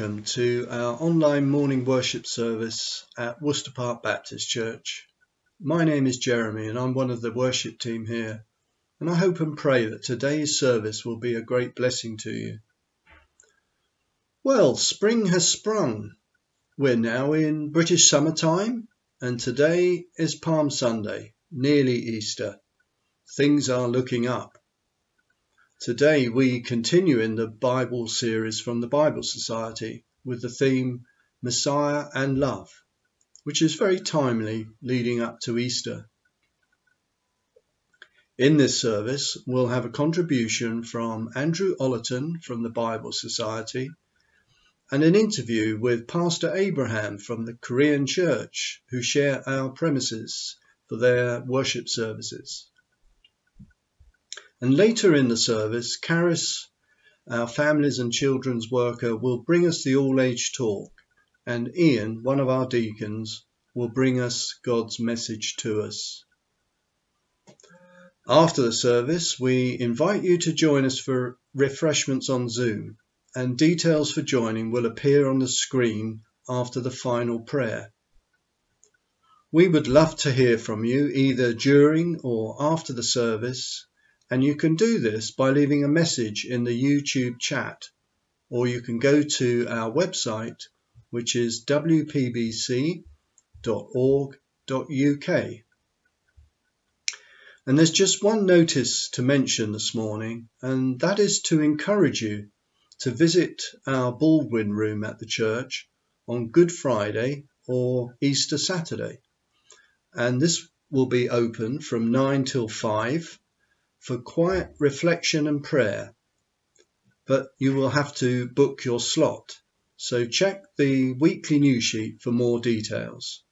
Welcome to our online morning worship service at Worcester Park Baptist Church. My name is Jeremy and I'm one of the worship team here, and I hope and pray that today's service will be a great blessing to you. Well, spring has sprung. We're now in British summertime, and today is Palm Sunday, nearly Easter. Things are looking up. Today we continue in the Bible series from the Bible Society with the theme Messiah and Love, which is very timely leading up to Easter. In this service, we'll have a contribution from Andrew Ollerton from the Bible Society and an interview with Pastor Abraham from the Korean Church, who share our premises for their worship services. And later in the service, Caris, our families and children's worker, will bring us the all age talk, and Ian, one of our deacons, will bring us God's message to us. After the service, we invite you to join us for refreshments on Zoom, and details for joining will appear on the screen after the final prayer. We would love to hear from you either during or after the service and you can do this by leaving a message in the YouTube chat, or you can go to our website, which is wpbc.org.uk. And there's just one notice to mention this morning, and that is to encourage you to visit our Baldwin room at the church on Good Friday or Easter Saturday. And this will be open from 9 till 5 for quiet reflection and prayer, but you will have to book your slot. So check the weekly news sheet for more details.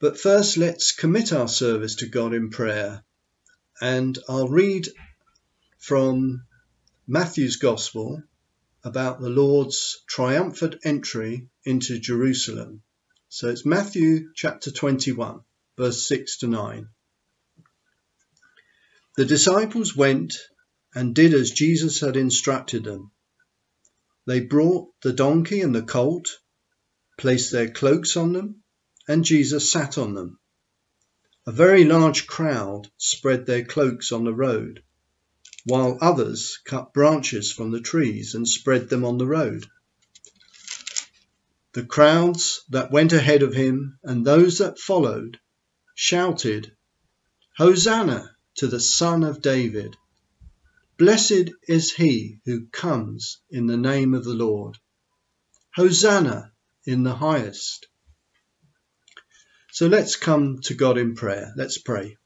But first, let's commit our service to God in prayer. And I'll read from Matthew's Gospel about the Lord's triumphant entry into Jerusalem. So it's Matthew chapter 21, verse 6 to 9. The disciples went and did as Jesus had instructed them. They brought the donkey and the colt, placed their cloaks on them, and Jesus sat on them. A very large crowd spread their cloaks on the road, while others cut branches from the trees and spread them on the road. The crowds that went ahead of him and those that followed shouted, Hosanna! To the Son of David. Blessed is he who comes in the name of the Lord. Hosanna in the highest. So let's come to God in prayer. Let's pray.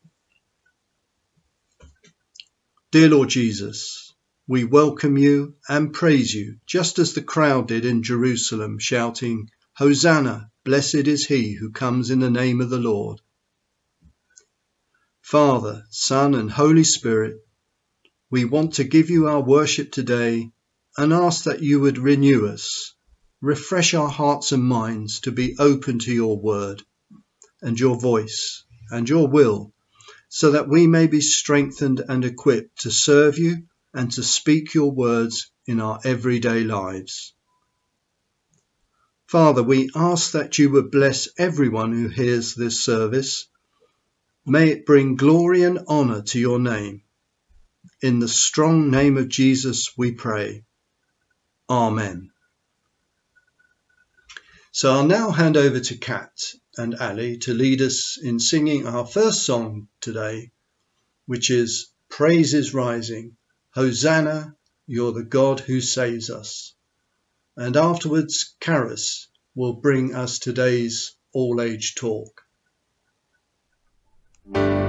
Dear Lord Jesus, we welcome you and praise you, just as the crowd did in Jerusalem, shouting, Hosanna, blessed is he who comes in the name of the Lord. Father, Son, and Holy Spirit, we want to give you our worship today and ask that you would renew us, refresh our hearts and minds to be open to your word and your voice and your will, so that we may be strengthened and equipped to serve you and to speak your words in our everyday lives. Father, we ask that you would bless everyone who hears this service May it bring glory and honor to your name. In the strong name of Jesus we pray. Amen. So I'll now hand over to Kat and Ali to lead us in singing our first song today, which is Praise is Rising. Hosanna, you're the God who saves us. And afterwards, Caris will bring us today's all age talk. Praise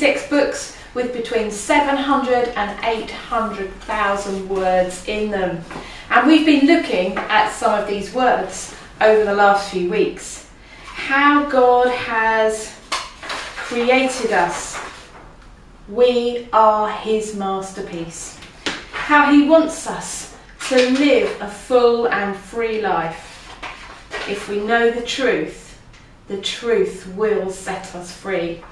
66 books with between 700 and 800,000 words in them. And we've been looking at some of these words over the last few weeks. How God has created us. We are His masterpiece. How He wants us to live a full and free life. If we know the truth, the truth will set us free.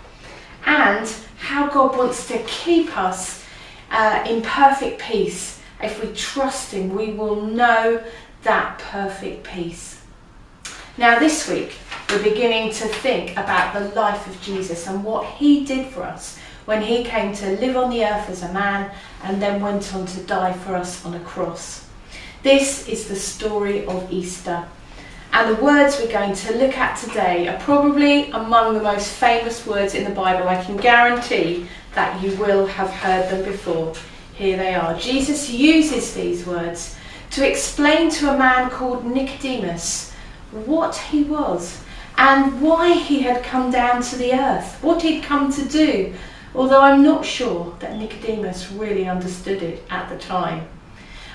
And how God wants to keep us uh, in perfect peace. If we trust Him, we will know that perfect peace. Now, this week, we're beginning to think about the life of Jesus and what He did for us when He came to live on the earth as a man and then went on to die for us on a cross. This is the story of Easter. And the words we're going to look at today are probably among the most famous words in the Bible. I can guarantee that you will have heard them before. Here they are. Jesus uses these words to explain to a man called Nicodemus what he was and why he had come down to the earth, what he'd come to do, although I'm not sure that Nicodemus really understood it at the time.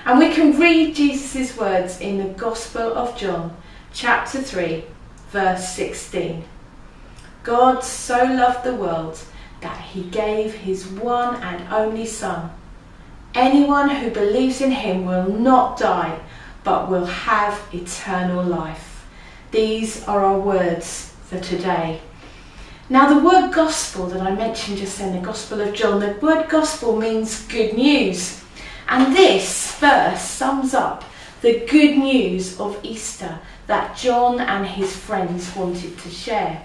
And we can read Jesus' words in the Gospel of John, chapter 3, verse 16. God so loved the world that he gave his one and only Son. Anyone who believes in him will not die, but will have eternal life. These are our words for today. Now, the word gospel that I mentioned just then, the Gospel of John, the word gospel means good news. And this verse sums up the good news of Easter that John and his friends wanted to share.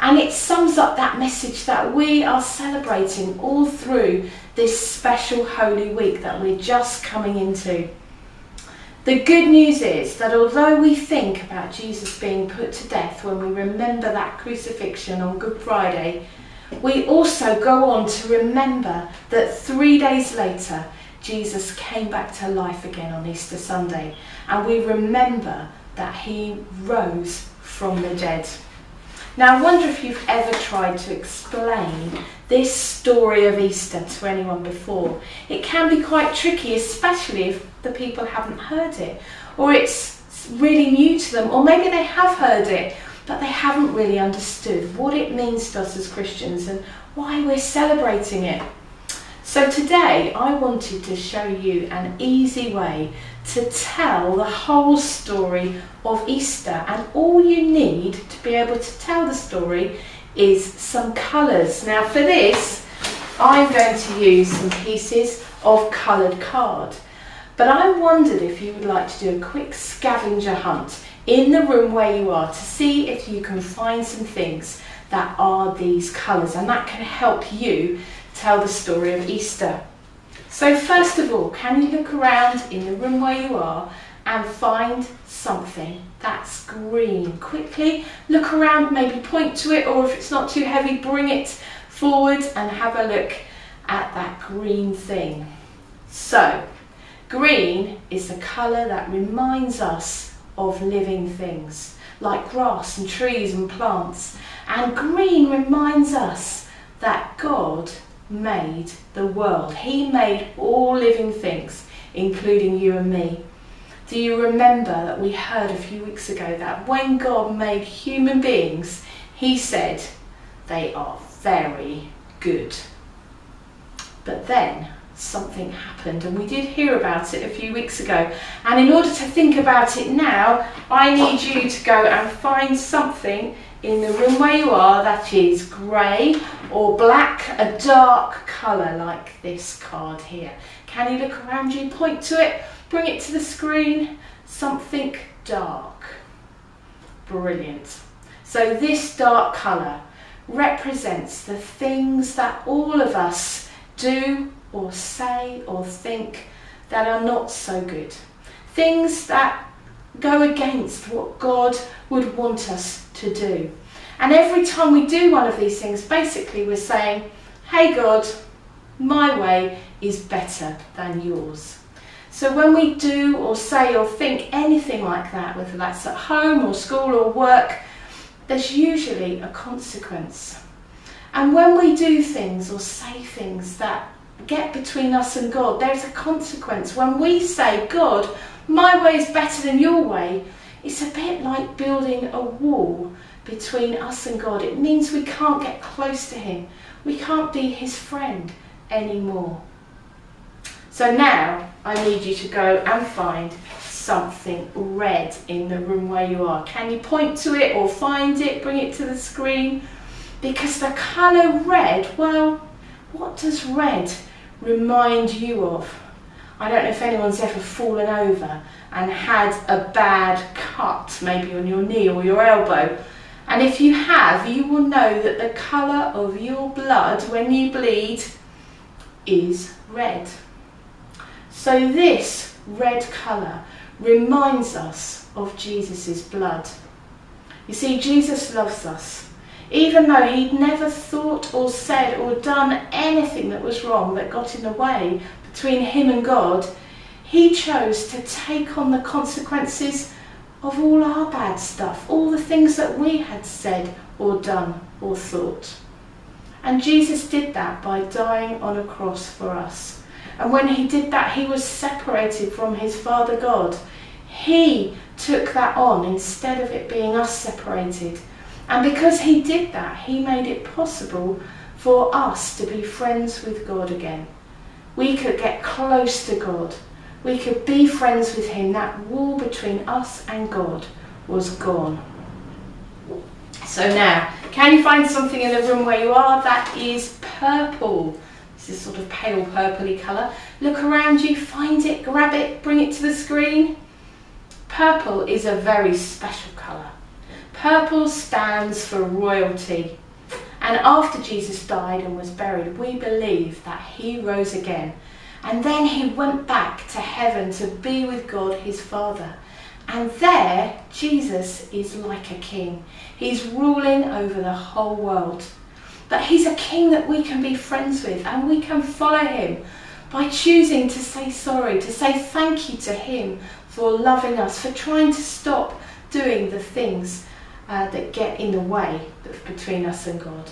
And it sums up that message that we are celebrating all through this special Holy Week that we're just coming into. The good news is that although we think about Jesus being put to death when we remember that crucifixion on Good Friday, we also go on to remember that three days later, Jesus came back to life again on Easter Sunday, and we remember that he rose from the dead. Now, I wonder if you've ever tried to explain this story of Easter to anyone before. It can be quite tricky, especially if the people haven't heard it, or it's really new to them, or maybe they have heard it, but they haven't really understood what it means to us as Christians and why we're celebrating it. So today I wanted to show you an easy way to tell the whole story of Easter and all you need to be able to tell the story is some colours. Now for this I'm going to use some pieces of coloured card but I wondered if you would like to do a quick scavenger hunt in the room where you are to see if you can find some things that are these colours and that can help you tell the story of Easter. So first of all, can you look around in the room where you are and find something that's green? Quickly look around, maybe point to it or if it's not too heavy, bring it forward and have a look at that green thing. So, green is the colour that reminds us of living things like grass and trees and plants. And green reminds us that God made the world. He made all living things, including you and me. Do you remember that we heard a few weeks ago that when God made human beings, He said they are very good. But then something happened, and we did hear about it a few weeks ago. And in order to think about it now, I need you to go and find something in the room where you are that is grey or black, a dark colour like this card here. Can you look around you, point to it, bring it to the screen? Something dark. Brilliant. So this dark colour represents the things that all of us do or say or think that are not so good. Things that go against what God would want us to do. And every time we do one of these things, basically we're saying, hey God, my way is better than yours. So when we do or say or think anything like that, whether that's at home or school or work, there's usually a consequence. And when we do things or say things that get between us and God, there's a consequence. When we say, God, my way is better than your way, it's a bit like building a wall between us and God. It means we can't get close to Him, we can't be His friend anymore. So now I need you to go and find something red in the room where you are. Can you point to it or find it, bring it to the screen? Because the colour red, well, what does red remind you of? I don't know if anyone's ever fallen over and had a bad cut, maybe on your knee or your elbow. And if you have, you will know that the colour of your blood when you bleed is red. So this red colour reminds us of Jesus' blood. You see, Jesus loves us. Even though he'd never thought or said or done anything that was wrong that got in the way between him and God, he chose to take on the consequences of all our bad stuff, all the things that we had said or done or thought. And Jesus did that by dying on a cross for us. And when he did that, he was separated from his Father God. He took that on instead of it being us separated. And because he did that, he made it possible for us to be friends with God again. We could get close to God. We could be friends with him. That wall between us and God was gone. So now, can you find something in the room where you are that is purple? This is sort of pale purpley colour. Look around you, find it, grab it, bring it to the screen. Purple is a very special colour. Purple stands for royalty. And after Jesus died and was buried, we believe that he rose again. And then he went back to heaven to be with God his Father. And there, Jesus is like a king. He's ruling over the whole world. But he's a king that we can be friends with and we can follow him by choosing to say sorry, to say thank you to him for loving us, for trying to stop doing the things uh, that get in the way between us and God.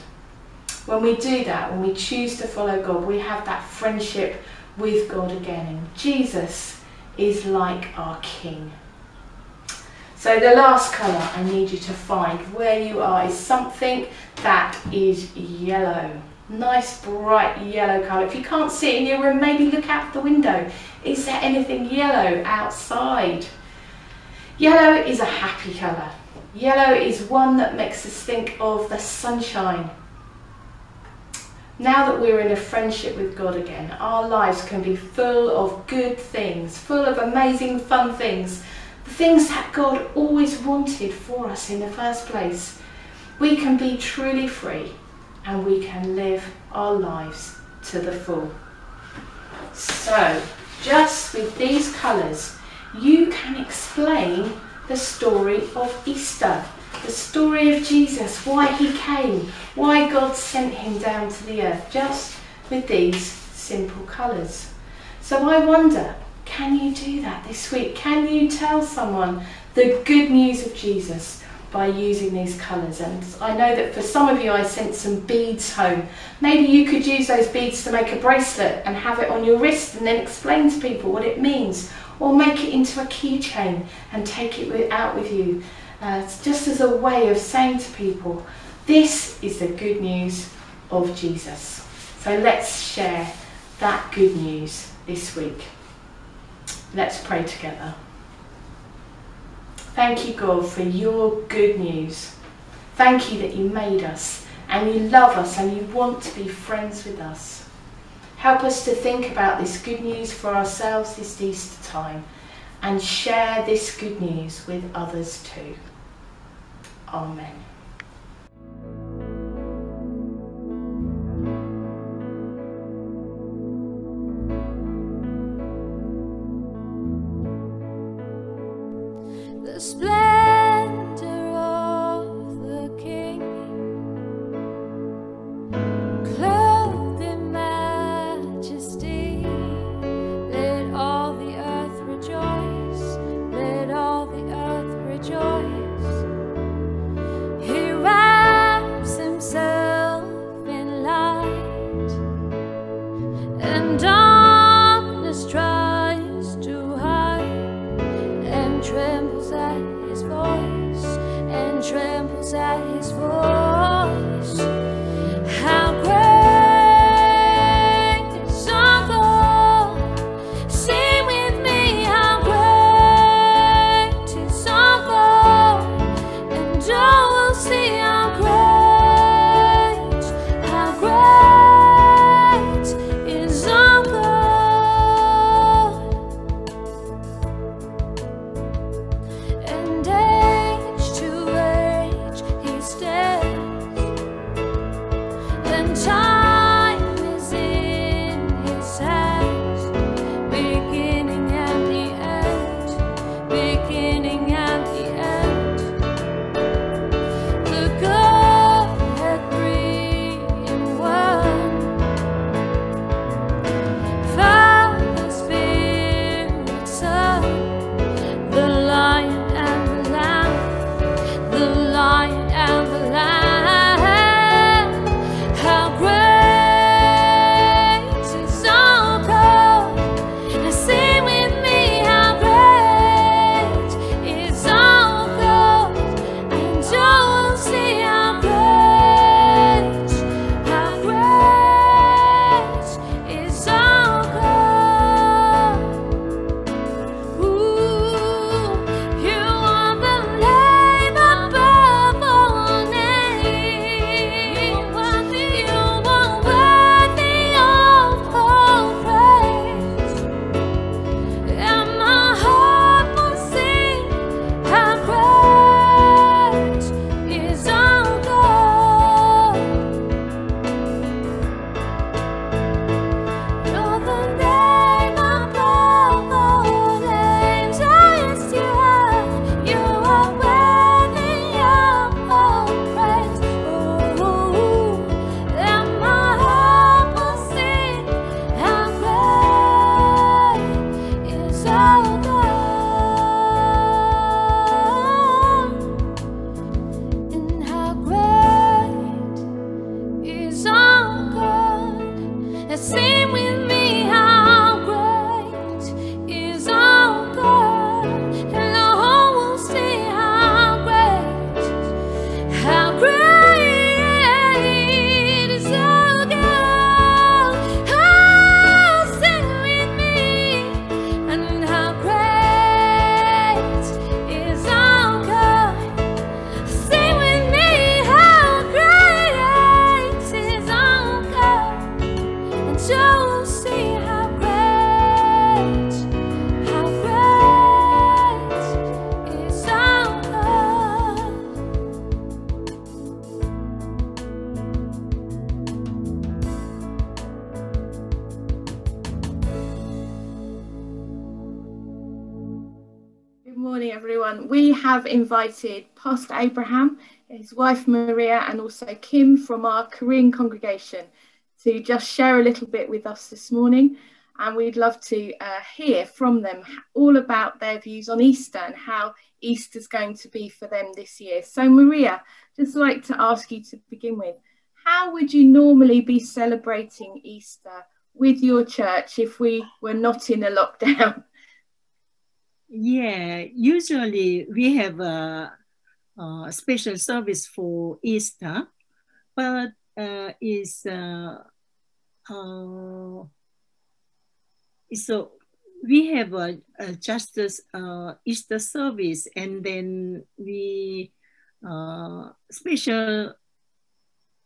When we do that, when we choose to follow God, we have that friendship with God again. And Jesus is like our King. So the last colour I need you to find where you are is something that is yellow. Nice bright yellow colour. If you can't see it in your room, maybe look out the window. Is there anything yellow outside? Yellow is a happy colour. Yellow is one that makes us think of the sunshine. Now that we're in a friendship with God again, our lives can be full of good things, full of amazing fun things, the things that God always wanted for us in the first place. We can be truly free and we can live our lives to the full. So, just with these colours, you can explain the story of Easter, the story of Jesus, why he came, why God sent him down to the earth, just with these simple colours. So I wonder, can you do that this week? Can you tell someone the good news of Jesus by using these colours? And I know that for some of you, I sent some beads home. Maybe you could use those beads to make a bracelet and have it on your wrist and then explain to people what it means or make it into a keychain and take it out with you uh, just as a way of saying to people this is the good news of Jesus. So let's share that good news this week. Let's pray together. Thank you God for your good news. Thank you that you made us and you love us and you want to be friends with us. Help us to think about this good news for ourselves this Easter time and share this good news with others too. Amen. at his invited Pastor Abraham, his wife Maria, and also Kim from our Korean congregation to just share a little bit with us this morning. And we'd love to uh, hear from them all about their views on Easter and how Easter's going to be for them this year. So, Maria, just like to ask you to begin with how would you normally be celebrating Easter with your church if we were not in a lockdown? Yeah, usually we have a, a special service for Easter, but uh, uh, uh, so we have a, a just uh, Easter service, and then we uh, special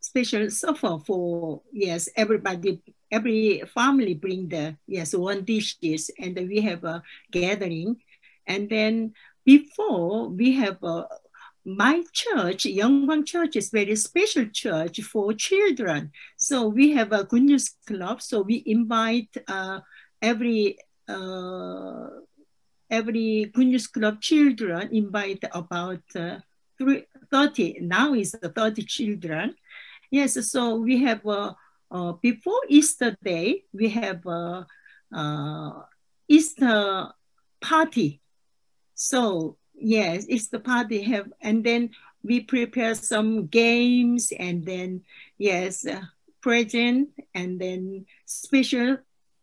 special supper for yes everybody every family bring the yes one dishes and we have a gathering and then before we have a my church, Youngwang Church, is very special church for children. So we have a good news club. So we invite uh, every uh, every good news club children invite about uh, three, 30. Now is 30 children. Yes. So we have uh, uh, before Easter Day, we have a uh, Easter party. So yes, it's the party have, and then we prepare some games, and then yes, uh, present, and then special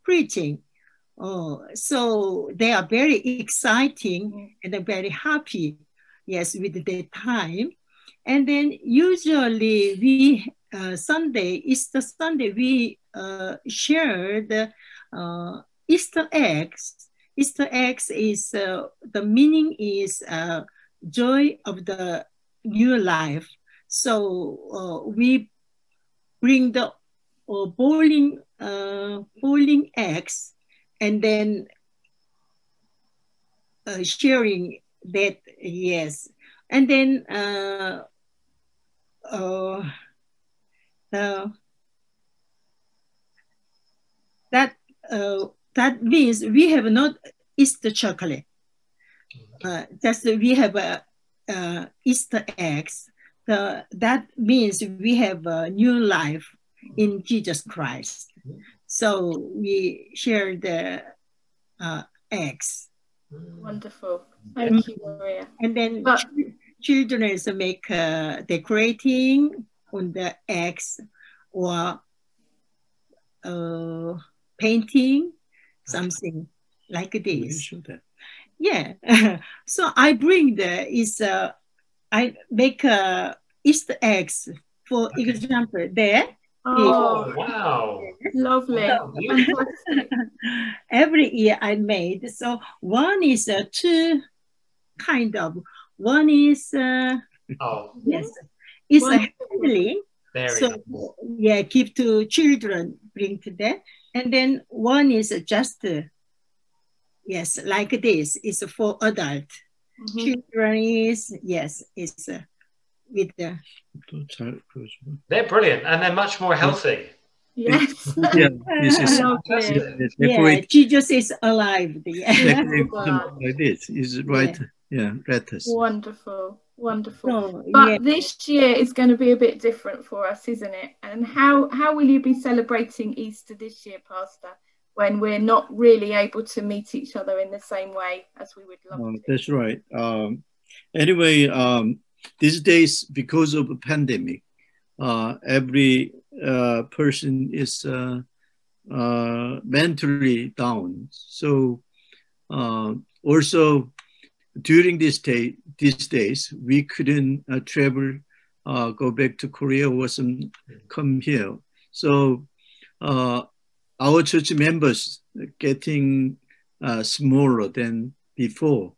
preaching. Oh, so they are very exciting and they're very happy. Yes, with the time, and then usually we uh, Sunday Easter Sunday we uh, share the uh, Easter eggs Easter eggs is uh, the meaning is uh, joy of the new life. So uh, we bring the uh, boiling boiling eggs and then uh, sharing that yes, and then uh, uh, uh, that uh, that means we have not Easter chocolate. Uh, just we have a, uh, Easter eggs. The, that means we have a new life in Jesus Christ. So we share the uh, eggs. Wonderful. Thank you, Maria. And then But- ch- children is make uh, decorating on the eggs or uh, painting something like this. Yeah. so I bring the is uh, I make uh, Easter eggs for Okay. example there. Oh, wow. lovely. Fantastic. Every year I made. So one is uh, two kind of. One is uh, Oh, yes, it's a Wonderful. handling. there So yeah, give to children, bring to them. And then one is just, yes, like this, is for adult. Mm -hmm. Children is, yes, it's uh, with the... They're brilliant and they're much more healthy. Yes. yeah, this is. Yeah, we, Jesus is alive. Yeah. like this is right. Yeah, yeah letters. Wonderful. Wonderful. So, But yeah, this year is going to be a bit different for us, isn't it? And how how will you be celebrating Easter this year, Pastor? When we're not really able to meet each other in the same way as we would love Uh, to. that's right. Um, anyway, um, these days, because of the pandemic, uh, every uh, person is uh, uh, mentally down. So uh, also during this day, these days, we couldn't uh, travel, uh, go back to Korea or some come here. So uh, our church members getting uh, smaller than before.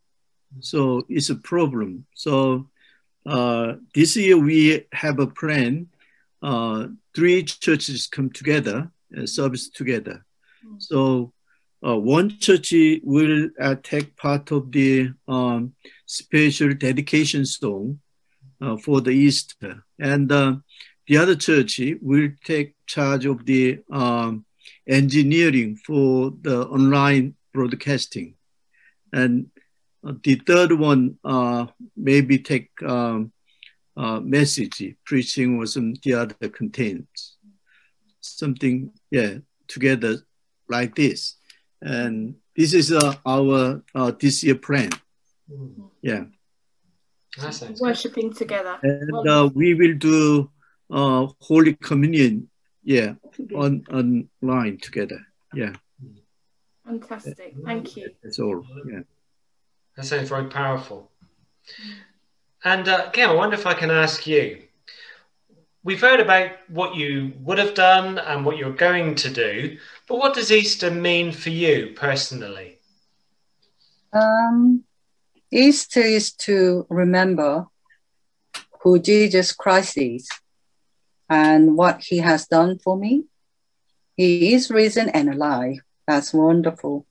So it's a problem. So uh, this year we have a plan. Uh, three churches come together, uh, service together. Mm. So one church will take part of the um, special dedication song for the Easter, and uh, the other church will take charge of the um, engineering for the online broadcasting, and uh, the third one uh, maybe take um, uh, message preaching or some the other contents, something yeah together like this. And this is uh, our uh, this year plan. Mm. Yeah, That sounds good. Worshipping together. and uh, we will do uh, Holy Communion. Yeah, on online together. Yeah, Fantastic. Thank you. that's all. Yeah. That sounds very powerful. And uh, Kim, I wonder if I can ask you. We've heard about what you would have done and what you're going to do, but what does Easter mean for you personally? Um, Easter is to remember who Jesus Christ is and what he has done for me. He is risen and alive. That's wonderful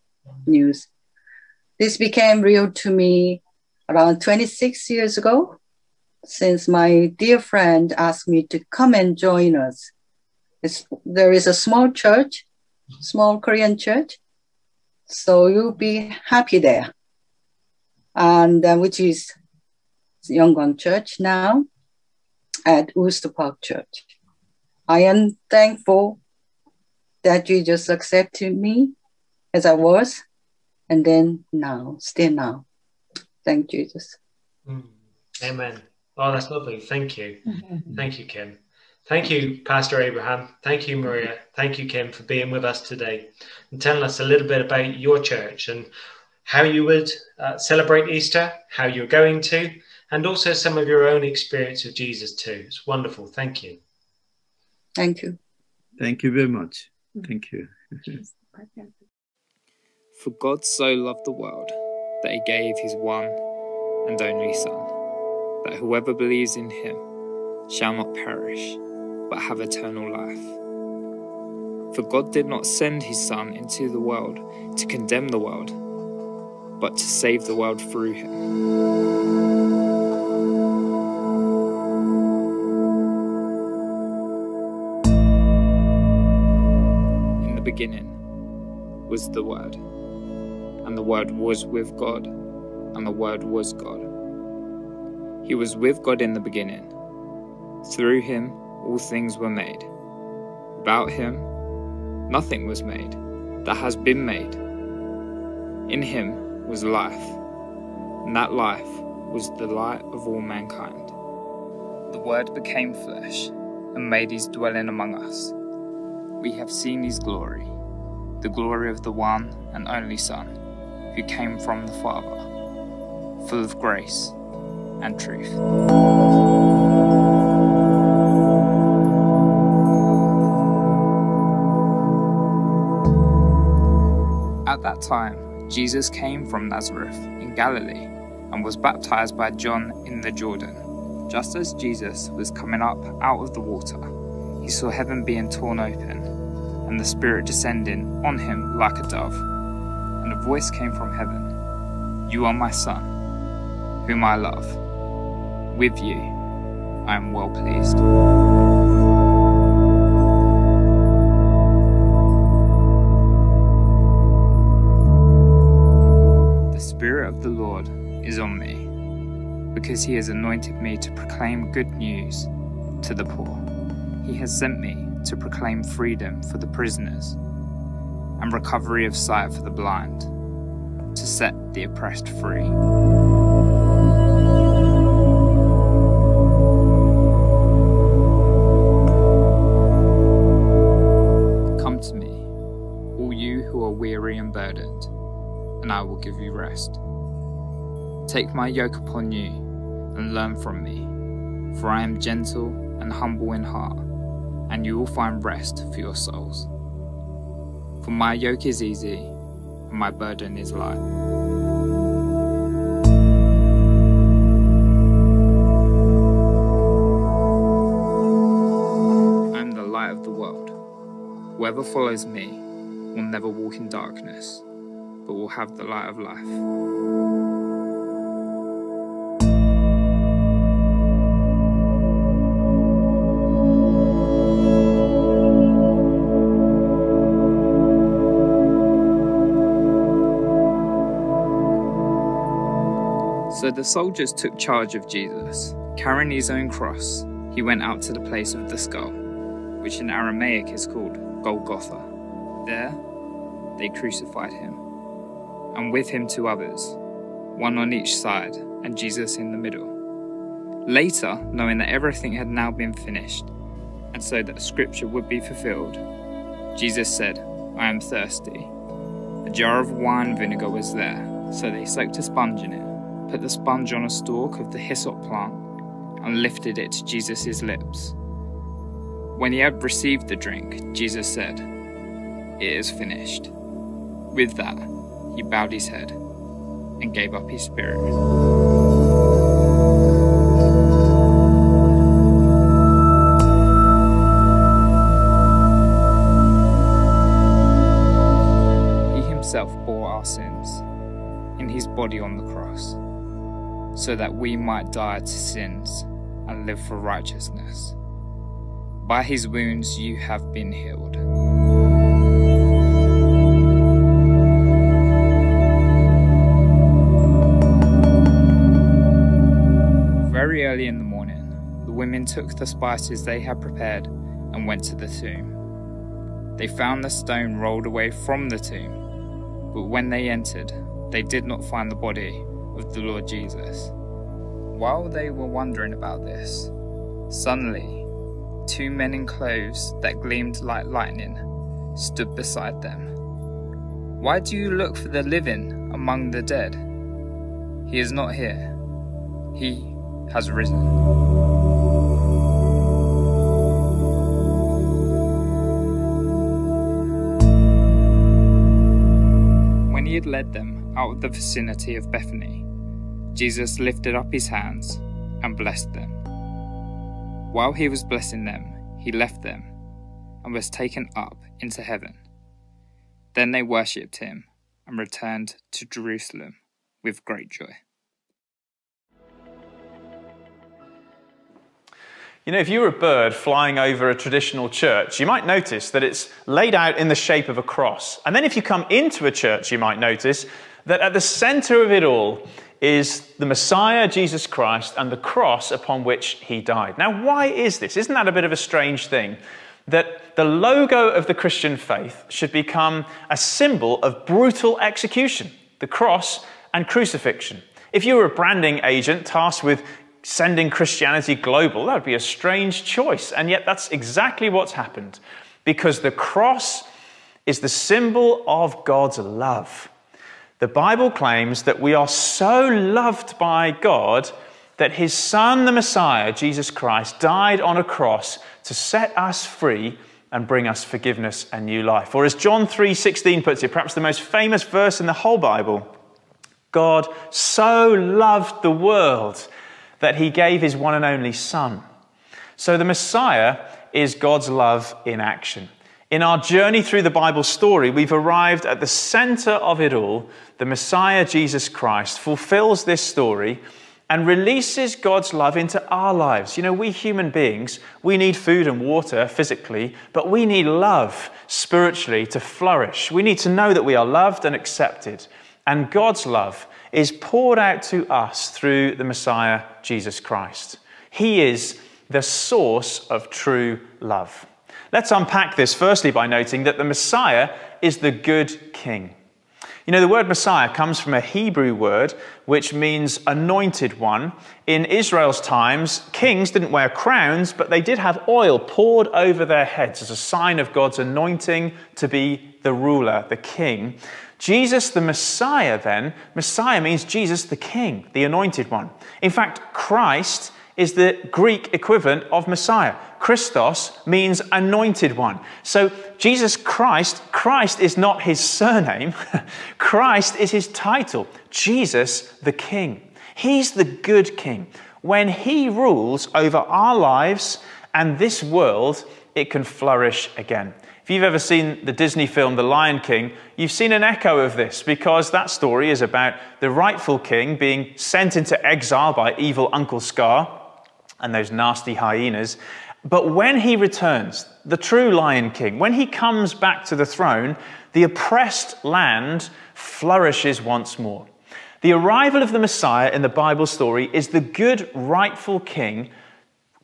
news. This became real to me around 26 years ago, since my dear friend asked me to come and join us. It's, there is a small church, small Korean church, so you'll be happy there and uh, which is Yonggwang Church now at Worcester Park Church. I am thankful that you just accepted me as I was, and then now, still now. Thank Jesus. Mm. Amen. Oh, that's lovely. Thank you. Thank you, Kim. Thank you, Pastor Abraham. Thank you, Maria. Thank you, Kim, for being with us today and telling us a little bit about your church and how you would uh, celebrate Easter, how you're going to, and also some of your own experience of Jesus too. It's wonderful. Thank you. Thank you. Thank you very much. Thank you. For God so loved the world that he gave his one and only Son, that whoever believes in him shall not perish, but have eternal life. For God did not send his Son into the world to condemn the world, but to save the world through him. In the beginning was the Word, and the Word was with God, and the Word was God. He was with God in the beginning. Through him all things were made. Without him nothing was made that has been made. In him was life, and that life was the light of all mankind. The Word became flesh and made his dwelling among us. We have seen his glory, the glory of the one and only Son, who came from the Father, full of grace and truth. At that time, Jesus came from Nazareth in Galilee and was baptized by John in the Jordan. Just as Jesus was coming up out of the water, he saw heaven being torn open and the Spirit descending on him like a dove. And a voice came from heaven You are my Son, whom I love. With you I am well pleased. The Spirit of the Lord is on me, because he has anointed me to proclaim good news to the poor. He has sent me to proclaim freedom for the prisoners and recovery of sight for the blind, to set the oppressed free. Give you rest. Take my yoke upon you and learn from me, for I am gentle and humble in heart, and you will find rest for your souls. For my yoke is easy and my burden is light. I am the light of the world. Whoever follows me will never walk in darkness, but will have the light of life. So the soldiers took charge of Jesus. Carrying his own cross, he went out to the place of the skull, which in Aramaic is called Golgotha. There, they crucified him, and with him two others, one on each side, and Jesus in the middle. Later, knowing that everything had now been finished, and so that scripture would be fulfilled, Jesus said, I am thirsty. A jar of wine vinegar was there, so they soaked a sponge in it, put the sponge on a stalk of the hyssop plant, and lifted it to Jesus' lips. When he had received the drink, Jesus said, It is finished. With that, he bowed his head and gave up his spirit. He himself bore our sins in his body on the cross, so that we might die to sins and live for righteousness. By his wounds you have been healed. Very early in the morning, the women took the spices they had prepared and went to the tomb. They found the stone rolled away from the tomb, but when they entered, they did not find the body of the Lord Jesus. While they were wondering about this, suddenly two men in clothes that gleamed like lightning stood beside them. Why do you look for the living among the dead? He is not here. He has risen. When he had led them out of the vicinity of Bethany, Jesus lifted up his hands and blessed them. While he was blessing them, he left them and was taken up into heaven. Then they worshipped him and returned to Jerusalem with great joy. You know, if you were a bird flying over a traditional church, you might notice that it's laid out in the shape of a cross. And then if you come into a church, you might notice that at the center of it all is the Messiah, Jesus Christ, and the cross upon which he died. Now, why is this? Isn't that a bit of a strange thing? That the logo of the Christian faith should become a symbol of brutal execution, the cross and crucifixion. If you were a branding agent tasked with sending Christianity global, that would be a strange choice. And yet, that's exactly what's happened because the cross is the symbol of God's love. The Bible claims that we are so loved by God that his Son, the Messiah, Jesus Christ, died on a cross to set us free and bring us forgiveness and new life. Or as John 3:16 puts it, perhaps the most famous verse in the whole Bible, God so loved the world that he gave his one and only Son. So the Messiah is God's love in action. In our journey through the Bible story, we've arrived at the center of it all. The Messiah, Jesus Christ, fulfills this story and releases God's love into our lives. You know, we human beings, we need food and water physically, but we need love spiritually to flourish. We need to know that we are loved and accepted. And God's love is poured out to us through the Messiah, Jesus Christ. He is the source of true love. Let's unpack this firstly by noting that the Messiah is the good king. You know, the word Messiah comes from a Hebrew word which means anointed one. In Israel's times, kings didn't wear crowns, but they did have oil poured over their heads as a sign of God's anointing to be the ruler, the king. Jesus, the Messiah, then, Messiah means Jesus, the king, the anointed one. In fact, Christ is the Greek equivalent of Messiah. Christos means anointed one. So Jesus Christ, Christ is not his surname, Christ is his title. Jesus the King. He's the good king. When he rules over our lives and this world, it can flourish again. If you've ever seen the Disney film The Lion King, you've seen an echo of this because that story is about the rightful king being sent into exile by evil Uncle Scar and those nasty hyenas. But when he returns, the true Lion King, when he comes back to the throne, the oppressed land flourishes once more. The arrival of the Messiah in the Bible story is the good, rightful king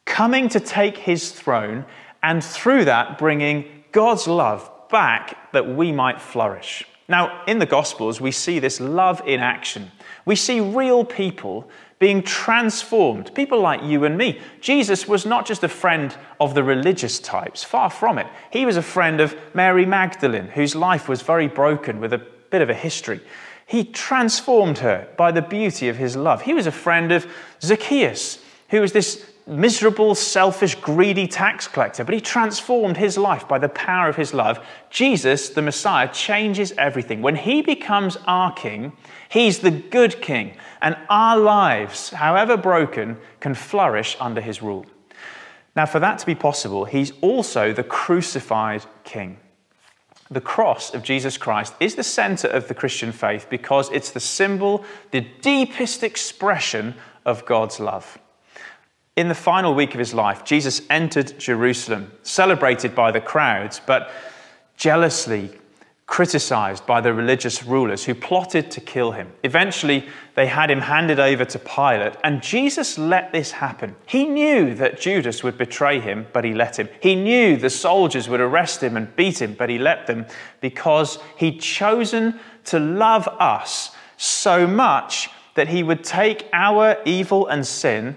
coming to take his throne and through that bringing God's love, back that we might flourish. Now, in the Gospels, we see this love in action. We see real people being transformed, people like you and me. Jesus was not just a friend of the religious types, far from it. He was a friend of Mary Magdalene, whose life was very broken with a bit of a history. He transformed her by the beauty of his love. He was a friend of Zacchaeus, who was this miserable, selfish, greedy tax collector, but he transformed his life by the power of his love. Jesus, the Messiah, changes everything. When he becomes our king, he's the good king, and our lives, however broken, can flourish under his rule. Now, for that to be possible, he's also the crucified king. The cross of Jesus Christ is the center of the Christian faith because it's the symbol, the deepest expression of God's love. In the final week of his life, Jesus entered Jerusalem, celebrated by the crowds, but jealously criticized by the religious rulers who plotted to kill him. Eventually, they had him handed over to Pilate, and Jesus let this happen. He knew that Judas would betray him, but he let him. He knew the soldiers would arrest him and beat him, but he let them because he'd chosen to love us so much that he would take our evil and sin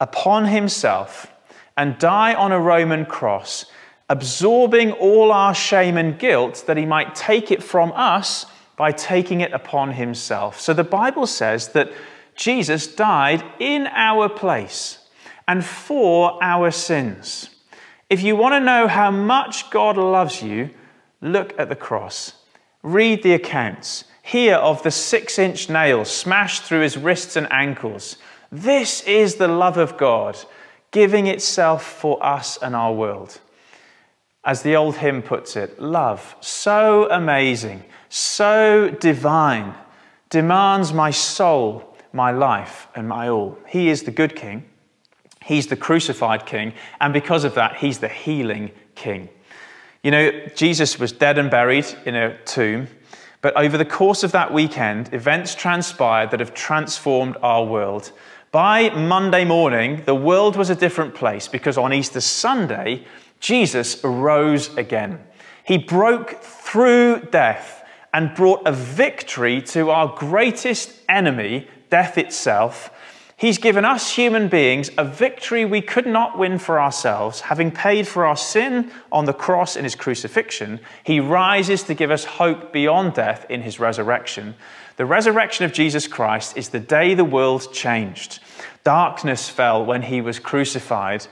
upon himself and die on a Roman cross, absorbing all our shame and guilt, that he might take it from us by taking it upon himself. So the Bible says that Jesus died in our place and for our sins. If you want to know how much God loves you, look at the cross. Read the accounts. Hear of the six inch nails smashed through his wrists and ankles. This is the love of God giving itself for us and our world. As the old hymn puts it, love so amazing, so divine, demands my soul, my life, and my all. He is the good king, he's the crucified king, and because of that, he's the healing king. You know, Jesus was dead and buried in a tomb. But over the course of that weekend, events transpired that have transformed our world. By Monday morning, the world was a different place because on Easter Sunday, Jesus arose again. He broke through death and brought a victory to our greatest enemy, death itself. He's given us human beings a victory we could not win for ourselves. Having paid for our sin on the cross in his crucifixion, he rises to give us hope beyond death in his resurrection. The resurrection of Jesus Christ is the day the world changed. Darkness fell when he was crucified.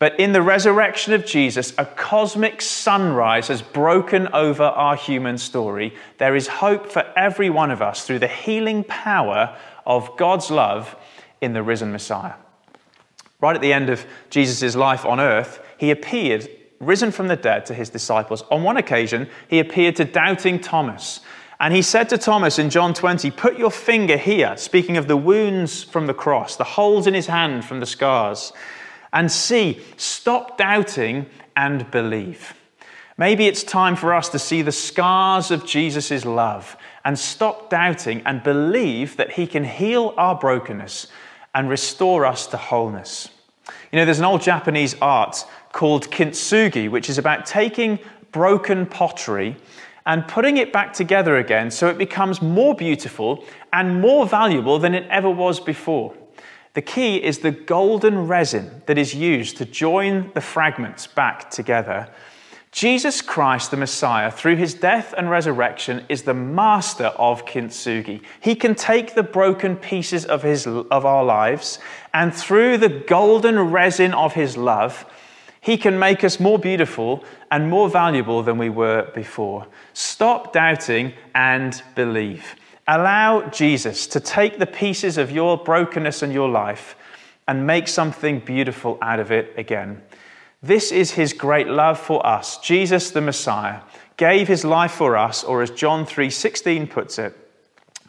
But in the resurrection of Jesus, a cosmic sunrise has broken over our human story. There is hope for every one of us through the healing power of God's love in the risen Messiah. Right at the end of Jesus' life on earth, he appeared, risen from the dead, to his disciples. On one occasion, he appeared to doubting Thomas. And he said to Thomas in John 20, Put your finger here, speaking of the wounds from the cross, the holes in his hand from the scars, and see, stop doubting and believe. Maybe it's time for us to see the scars of Jesus' love and stop doubting and believe that he can heal our brokenness and restore us to wholeness. You know, there's an old Japanese art called kintsugi, which is about taking broken pottery and putting it back together again so it becomes more beautiful and more valuable than it ever was before. The key is the golden resin that is used to join the fragments back together. Jesus Christ, the Messiah, through his death and resurrection, is the master of kintsugi. He can take the broken pieces of, his, of our lives, and through the golden resin of his love, he can make us more beautiful and more valuable than we were before. Stop doubting and believe. Allow Jesus to take the pieces of your brokenness and your life and make something beautiful out of it again. This is his great love for us. Jesus the Messiah gave his life for us, or as John 3:16 puts it,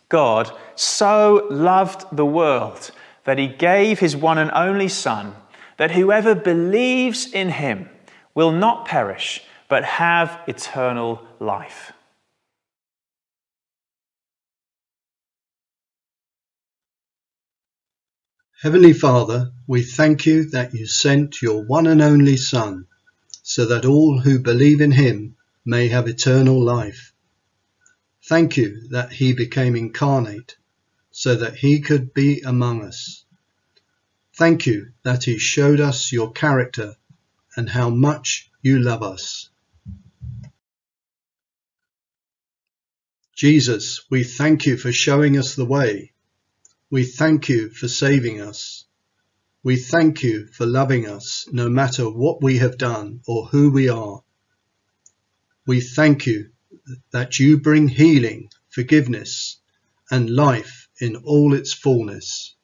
God so loved the world that he gave his one and only son that whoever believes in him will not perish but have eternal life. Heavenly Father, we thank you that you sent your one and only Son, so that all who believe in him may have eternal life. Thank you that he became incarnate so that he could be among us. Thank you that he showed us your character and how much you love us. Jesus, we thank you for showing us the way. We thank you for saving us. We thank you for loving us no matter what we have done or who we are. We thank you that you bring healing, forgiveness, and life in all its fullness.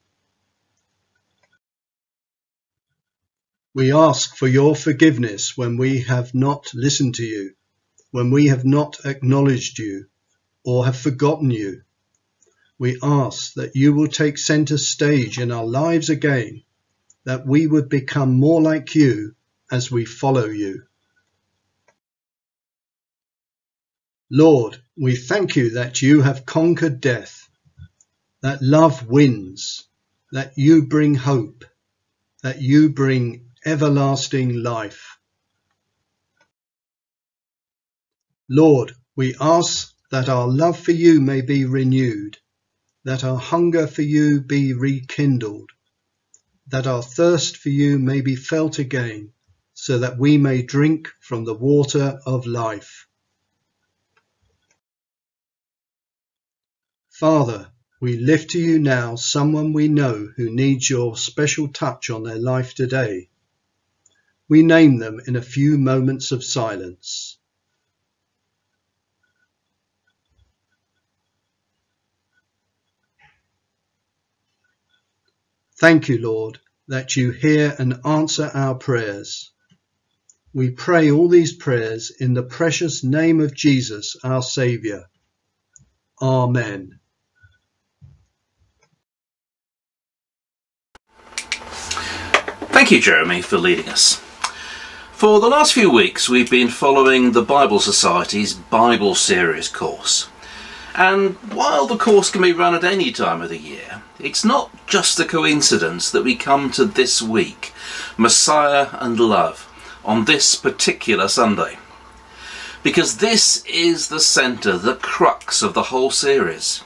We ask for your forgiveness when we have not listened to you, when we have not acknowledged you, or have forgotten you. We ask that you will take center stage in our lives again, that we would become more like you as we follow you. Lord, we thank you that you have conquered death, that love wins, that you bring hope, that you bring everlasting life. Lord, we ask that our love for you may be renewed, that our hunger for you be rekindled, that our thirst for you may be felt again, so that we may drink from the water of life. Father, we lift to you now someone we know who needs your special touch on their life today. We name them in a few moments of silence. Thank you, Lord, that you hear and answer our prayers. We pray all these prayers in the precious name of Jesus, our Saviour. Amen. Thank you, Jeremy, for leading us. For the last few weeks, we've been following the Bible Society's Bible Series course. And while the course can be run at any time of the year, it's not just a coincidence that we come to this week, Messiah and Love, on this particular Sunday. Because this is the centre, the crux of the whole series.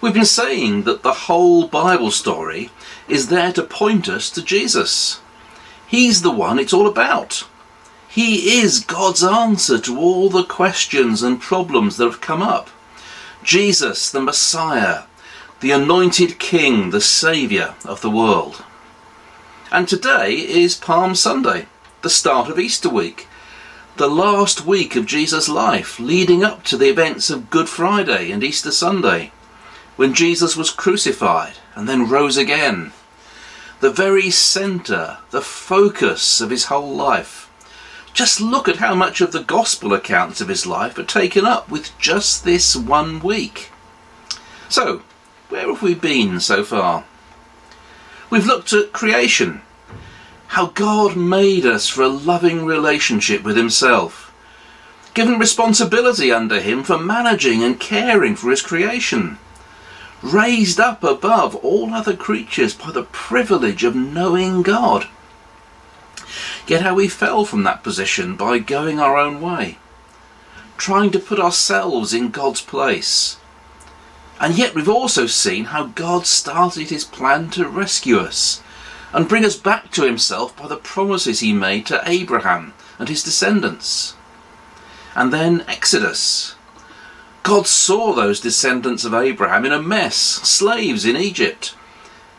We've been saying that the whole Bible story is there to point us to Jesus. He's the one it's all about. He is God's answer to all the questions and problems that have come up. Jesus, the Messiah, the anointed King, the Saviour of the world. And today is Palm Sunday, the start of Easter week, the last week of Jesus' life, leading up to the events of Good Friday and Easter Sunday, when Jesus was crucified and then rose again. The very centre, the focus of his whole life. Just look at how much of the gospel accounts of his life are taken up with just this one week. So, where have we been so far? We've looked at creation, how God made us for a loving relationship with himself, given responsibility under him for managing and caring for his creation, raised up above all other creatures by the privilege of knowing God. Yet how we fell from that position by going our own way, trying to put ourselves in God's place. And yet we've also seen how God started his plan to rescue us and bring us back to himself by the promises he made to Abraham and his descendants. And then Exodus. God saw those descendants of Abraham in a mess, slaves in Egypt,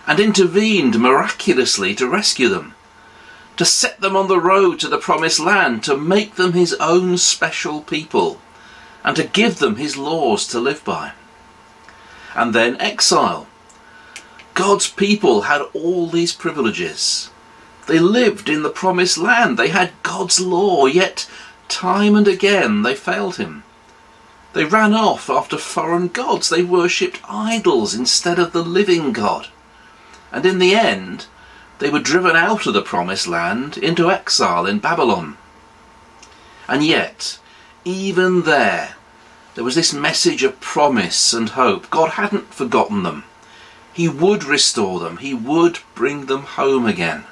and intervened miraculously to rescue them to set them on the road to the promised land, to make them his own special people, and to give them his laws to live by. And then exile. God's people had all these privileges. They lived in the promised land. They had God's law, yet time and again they failed him. They ran off after foreign gods. They worshipped idols instead of the living God. And in the end, they were driven out of the promised land into exile in Babylon. And yet, even there, there was this message of promise and hope. God hadn't forgotten them. He would restore them. He would bring them home again.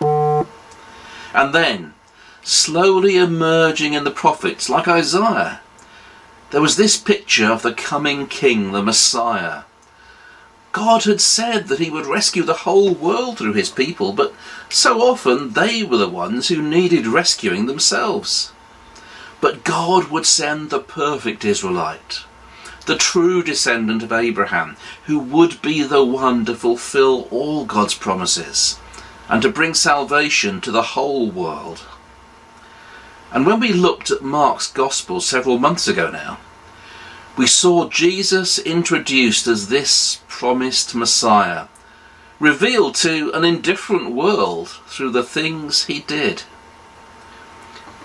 And then, slowly emerging in the prophets like Isaiah, there was this picture of the coming king, the Messiah. God had said that he would rescue the whole world through his people, but so often they were the ones who needed rescuing themselves. But God would send the perfect Israelite, the true descendant of Abraham, who would be the one to fulfill all God's promises and to bring salvation to the whole world. And when we looked at Mark's Gospel several months ago now, we saw Jesus introduced as this promised Messiah, revealed to an indifferent world through the things he did.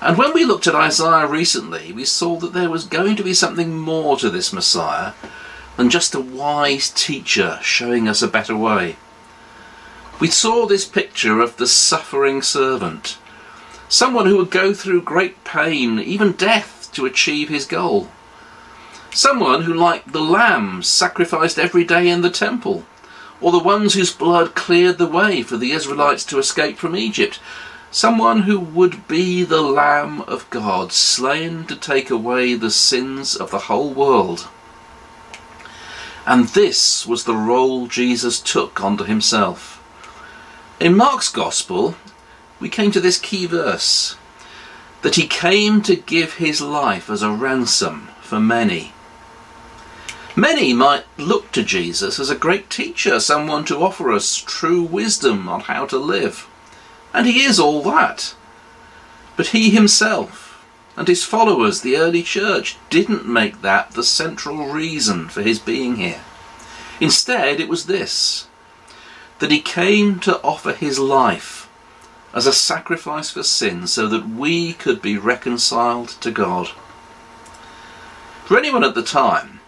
And when we looked at Isaiah recently, we saw that there was going to be something more to this Messiah than just a wise teacher showing us a better way. We saw this picture of the suffering servant, someone who would go through great pain, even death, to achieve his goal. Someone who, like the lambs sacrificed every day in the temple, or the ones whose blood cleared the way for the Israelites to escape from Egypt. Someone who would be the Lamb of God, slain to take away the sins of the whole world. And this was the role Jesus took onto himself. In Mark's Gospel, we came to this key verse that he came to give his life as a ransom for many. Many might look to Jesus as a great teacher, someone to offer us true wisdom on how to live. And he is all that. But he himself and his followers, the early church, didn't make that the central reason for his being here. Instead, it was this that he came to offer his life as a sacrifice for sin so that we could be reconciled to God. For anyone at the time,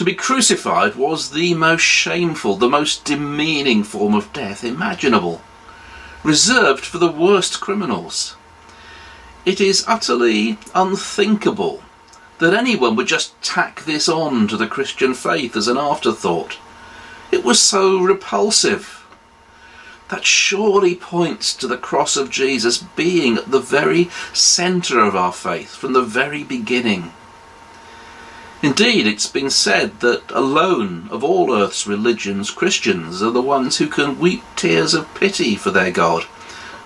to be crucified was the most shameful, the most demeaning form of death imaginable, reserved for the worst criminals. It is utterly unthinkable that anyone would just tack this on to the Christian faith as an afterthought. It was so repulsive. That surely points to the cross of Jesus being at the very centre of our faith from the very beginning. Indeed, it's been said that alone of all earth's religions, Christians are the ones who can weep tears of pity for their God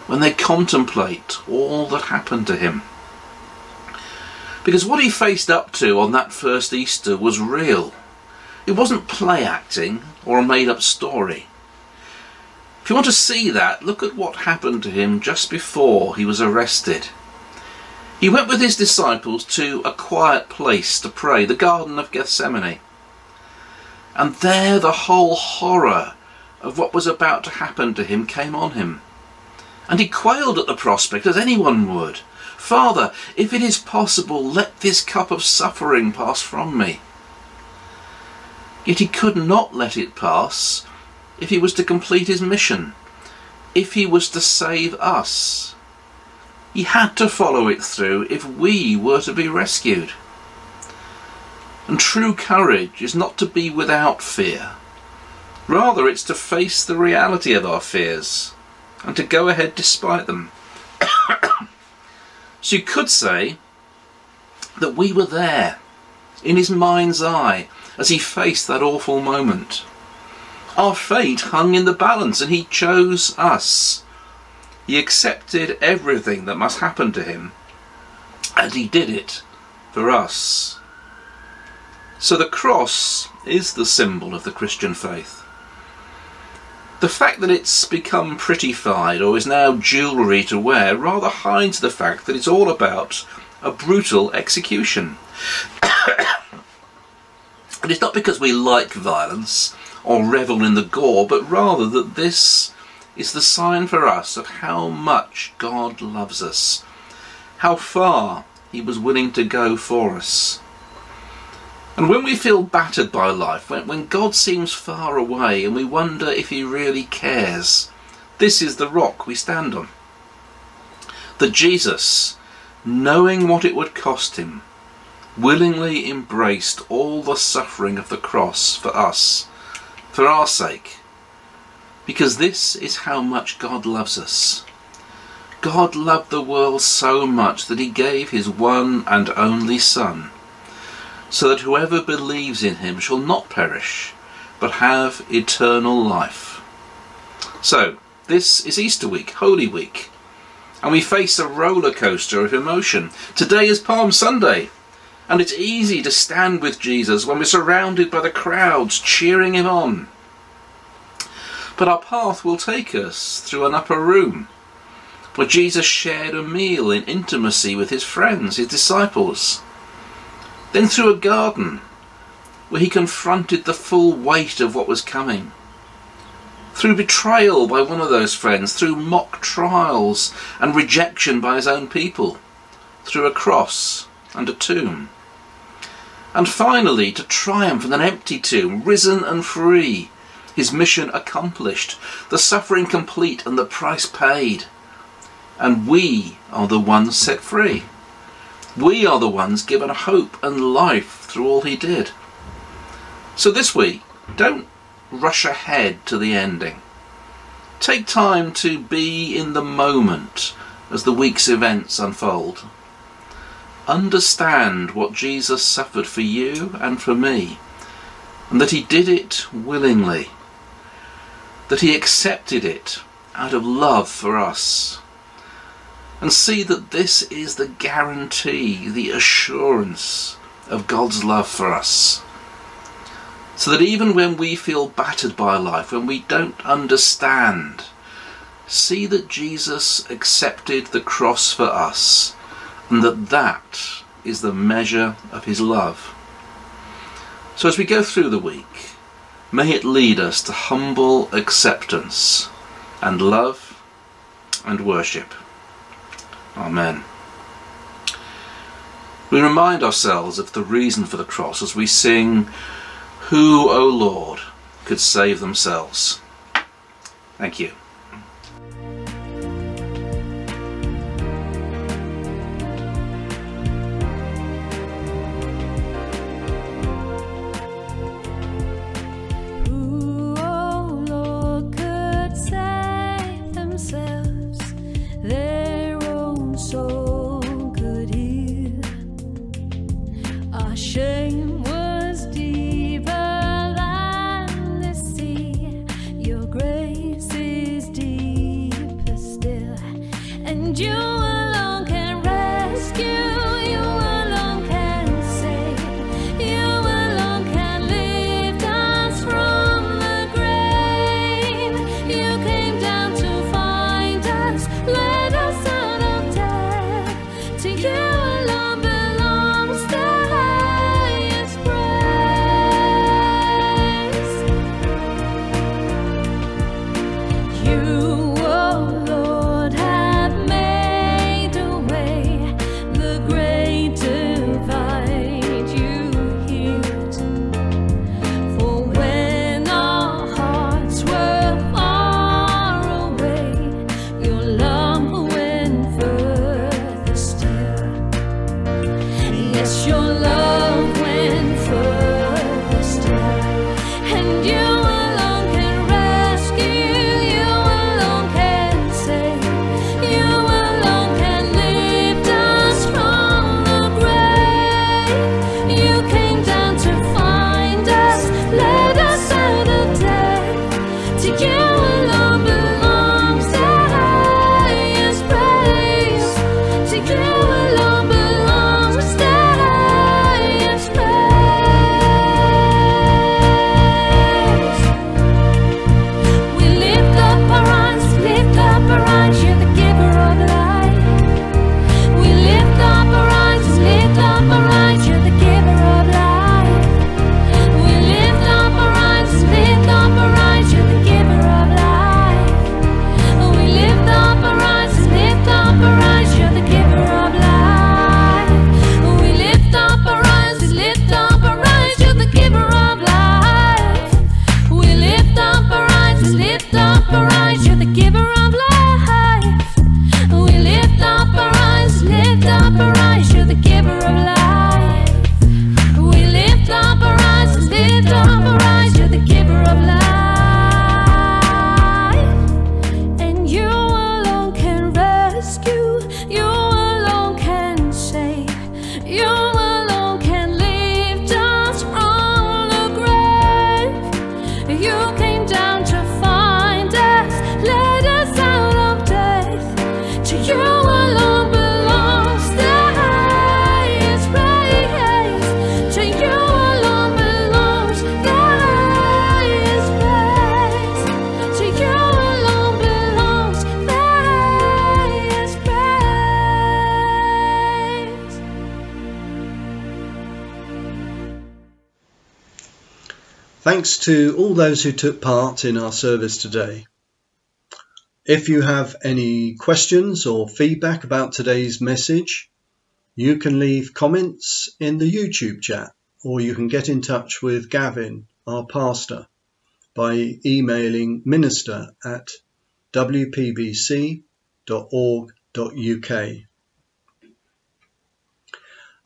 when they contemplate all that happened to him. Because what he faced up to on that first Easter was real. It wasn't play acting or a made up story. If you want to see that, look at what happened to him just before he was arrested. He went with his disciples to a quiet place to pray, the Garden of Gethsemane. And there the whole horror of what was about to happen to him came on him. And he quailed at the prospect, as anyone would. Father, if it is possible, let this cup of suffering pass from me. Yet he could not let it pass if he was to complete his mission, if he was to save us. He had to follow it through if we were to be rescued. And true courage is not to be without fear. Rather, it's to face the reality of our fears and to go ahead despite them. so you could say that we were there in his mind's eye as he faced that awful moment. Our fate hung in the balance and he chose us. He accepted everything that must happen to him and he did it for us. So the cross is the symbol of the Christian faith. The fact that it's become prettified or is now jewellery to wear rather hides the fact that it's all about a brutal execution. and it's not because we like violence or revel in the gore, but rather that this is the sign for us of how much God loves us, how far He was willing to go for us. And when we feel battered by life, when, when God seems far away and we wonder if He really cares, this is the rock we stand on. That Jesus, knowing what it would cost Him, willingly embraced all the suffering of the cross for us, for our sake. Because this is how much God loves us. God loved the world so much that He gave His one and only Son so that whoever believes in him shall not perish, but have eternal life. So, this is Easter week, Holy Week, and we face a roller coaster of emotion. Today is Palm Sunday, and it's easy to stand with Jesus when we're surrounded by the crowds cheering him on. But our path will take us through an upper room where Jesus shared a meal in intimacy with his friends, his disciples. Then through a garden where he confronted the full weight of what was coming. Through betrayal by one of those friends, through mock trials and rejection by his own people, through a cross and a tomb. And finally, to triumph in an empty tomb, risen and free, his mission accomplished, the suffering complete and the price paid. And we are the ones set free. We are the ones given hope and life through all he did. So this week, don't rush ahead to the ending. Take time to be in the moment as the week's events unfold. Understand what Jesus suffered for you and for me, and that he did it willingly, that he accepted it out of love for us. And see that this is the guarantee, the assurance of God's love for us. So that even when we feel battered by life, when we don't understand, see that Jesus accepted the cross for us and that that is the measure of his love. So as we go through the week, may it lead us to humble acceptance and love and worship. Amen. We remind ourselves of the reason for the cross as we sing, Who, O Lord, could save themselves? Thank you. Thanks to all those who took part in our service today. If you have any questions or feedback about today's message, you can leave comments in the YouTube chat or you can get in touch with Gavin, our pastor, by emailing minister at wpbc.org.uk.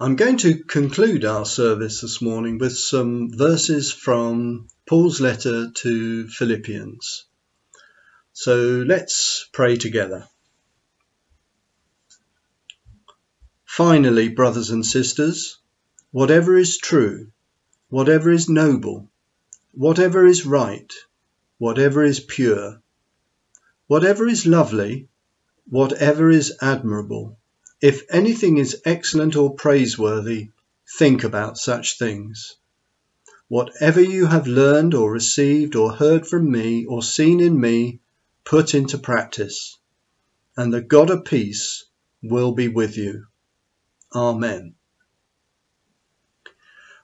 I'm going to conclude our service this morning with some verses from Paul's letter to Philippians. So let's pray together. Finally, brothers and sisters, whatever is true, whatever is noble, whatever is right, whatever is pure, whatever is lovely, whatever is admirable, if anything is excellent or praiseworthy, think about such things. Whatever you have learned or received or heard from me or seen in me, put into practice, and the God of peace will be with you. Amen.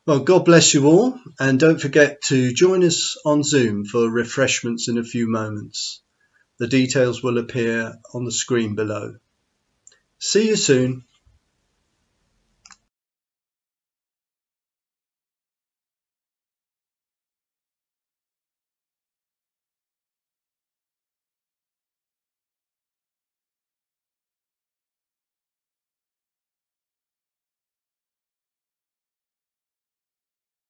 Well, God bless you all, and don't forget to join us on Zoom for refreshments in a few moments. The details will appear on the screen below. See you soon.